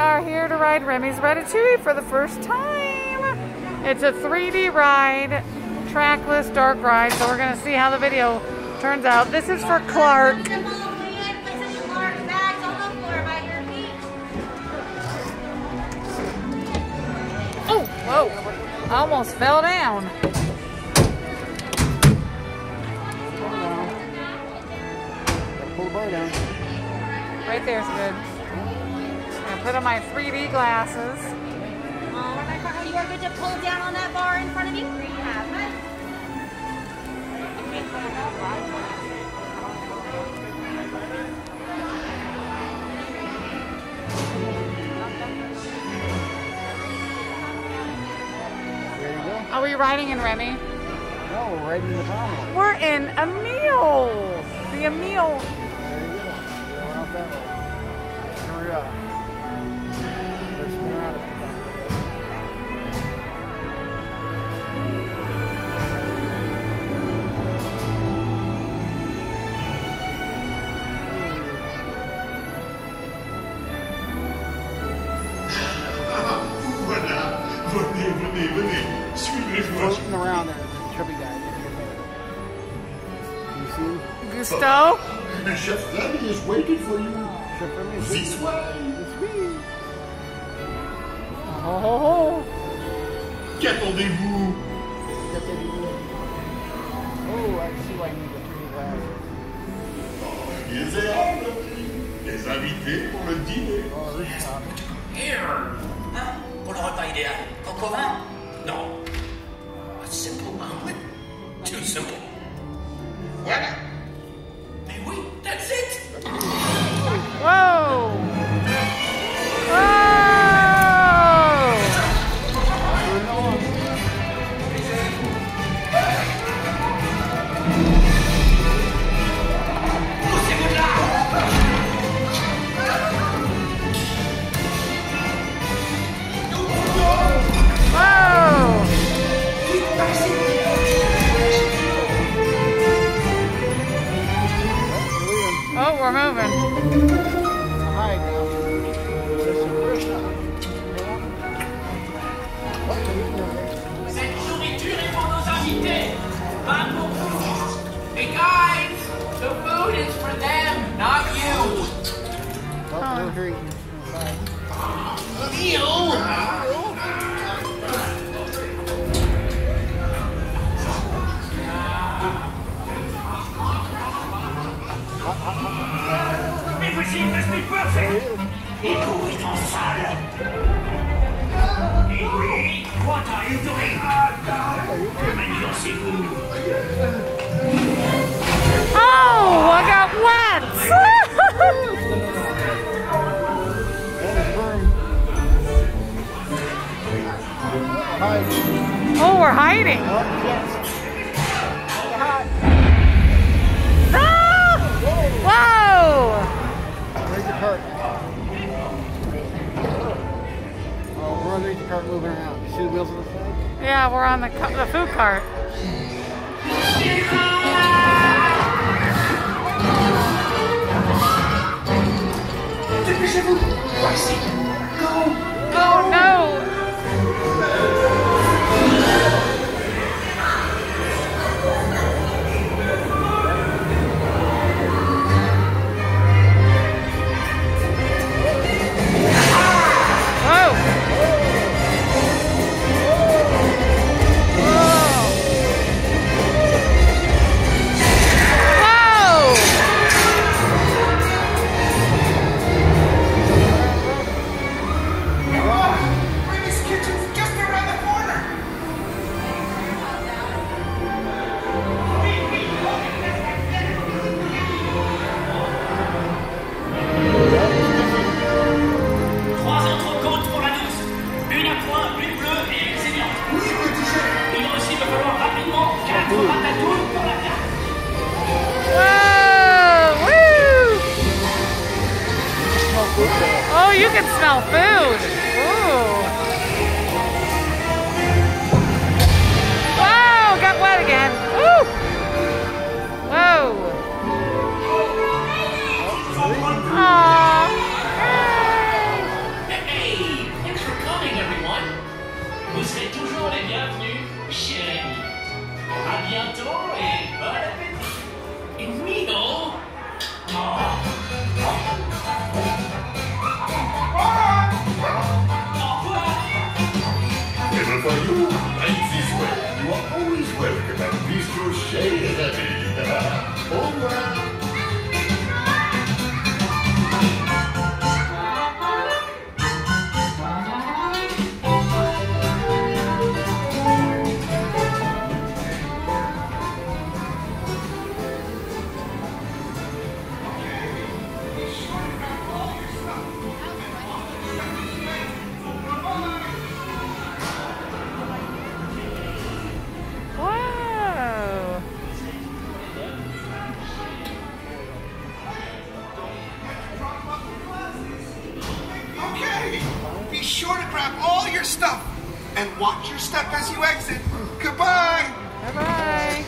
are here to ride Remy's Ratatouille for the first time. It's a 3D ride, trackless dark ride, so we're gonna see how the video turns out. This is for Clark. Oh, whoa, I almost fell down. Pull the bar down. Right there's good. Put on my 3D glasses. Oh, you are good to pull down on that bar in front of you? There you go. Are we riding in Remy? No, we're riding in the tunnel. We're in Emile. The Emile. Suivez-moi. Floating around there, the chubby guy. You see him? Gusto? Chef Remy is waiting for you. Chef Remy is This way. This way. Oh, ho, ho. Qu'attendez-vous? Oh, I see why you need the 3D glasses. Les Les invités pour le dîner. Oh. Here. Hein? Pour le repas idéal. Au vin? Non. Simple. Not you. Oh, they're here eating inside. Mais voici une recipe parfaite. Et courez dans la salle. Et oui, what are you doing? Que manigancez-vous Oh, Hi. oh, we're hiding. Oh, yes. Hi. Ah! Whoa! Where's the cart? Oh, we're underneath the cart moving around. You see the wheels on the side? Yeah, we're on the, the food cart. Whoa! Woo! Oh, you can smell food. Только так быстро, ура! your stuff and watch your step as you exit. Goodbye. Bye-bye.